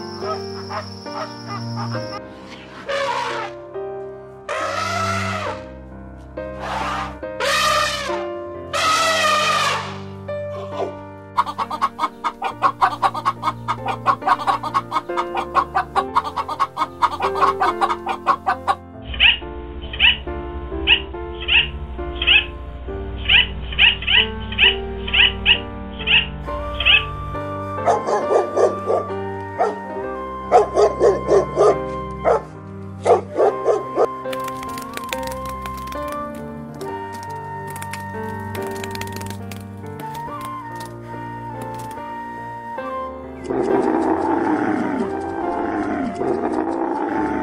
ハハハハ! Thank you.